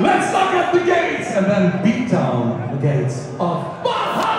Let's knock at the gates and then beat down the gates of Valhalla!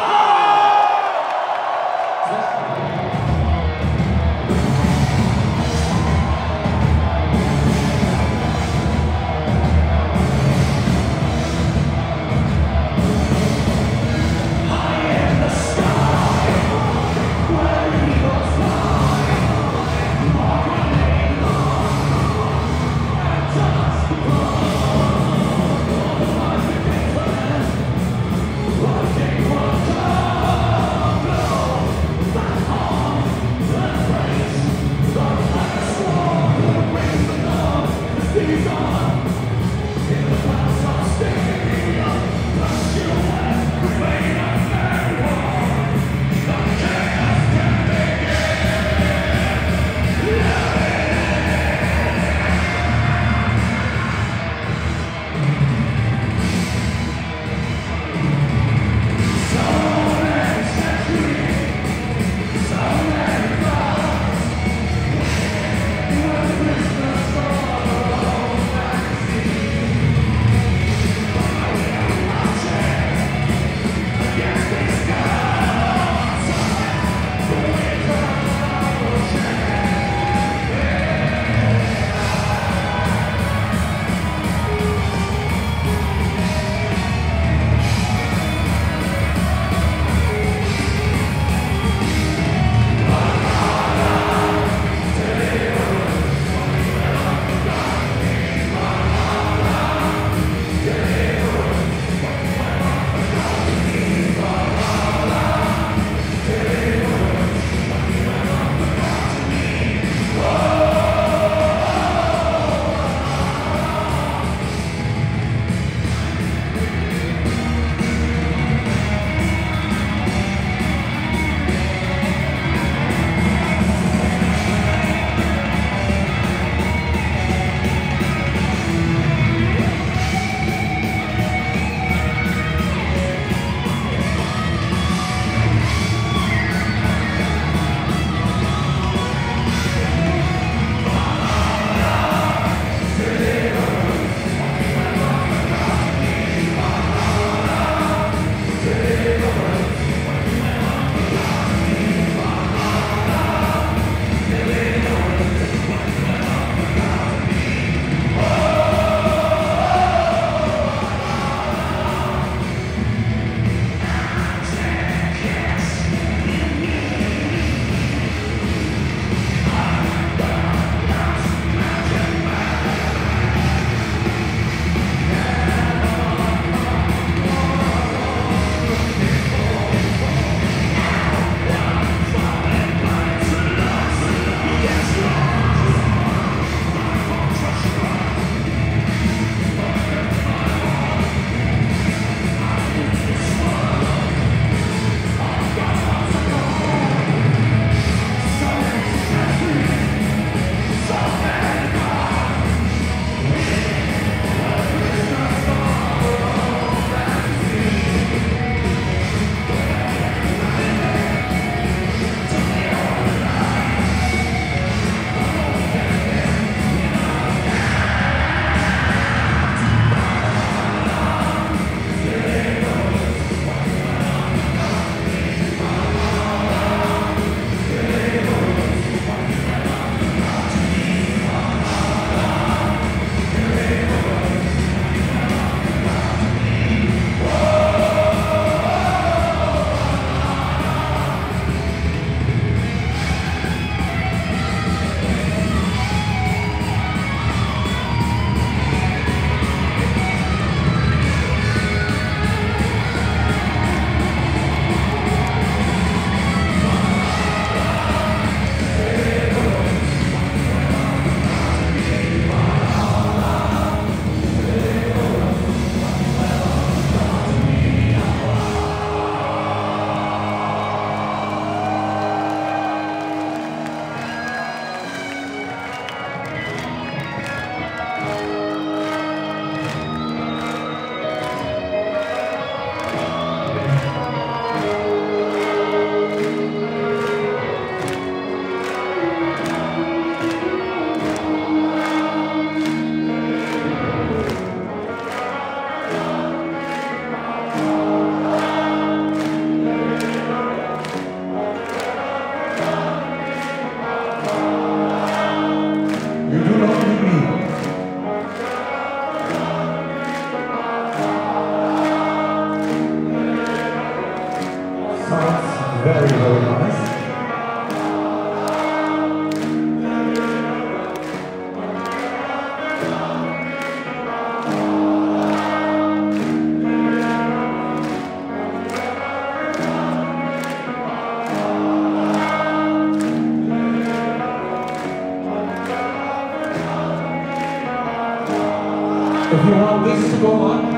If you want this to go on,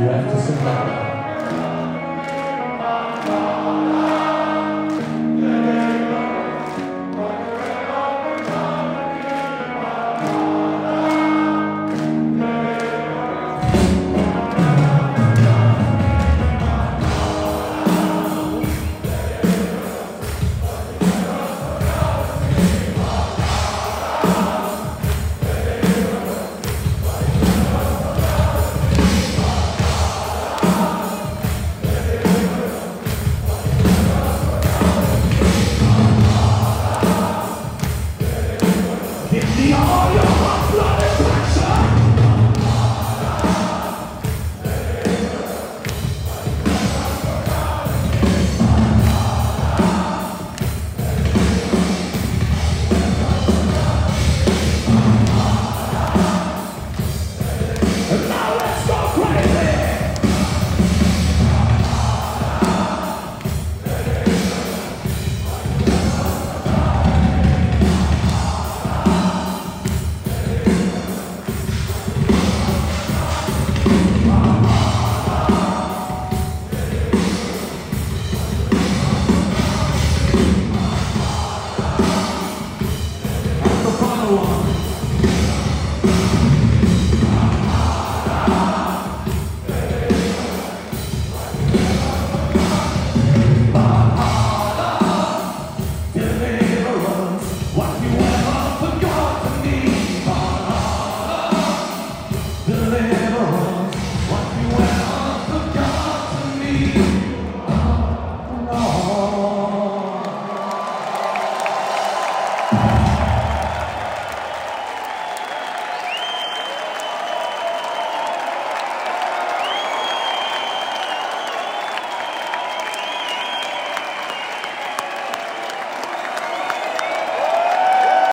you have to sit down. the all